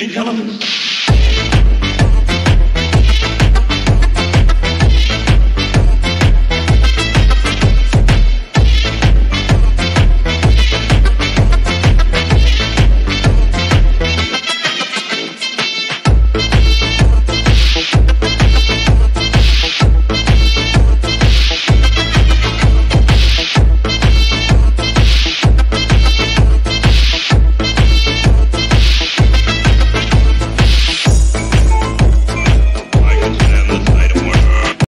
Incoming!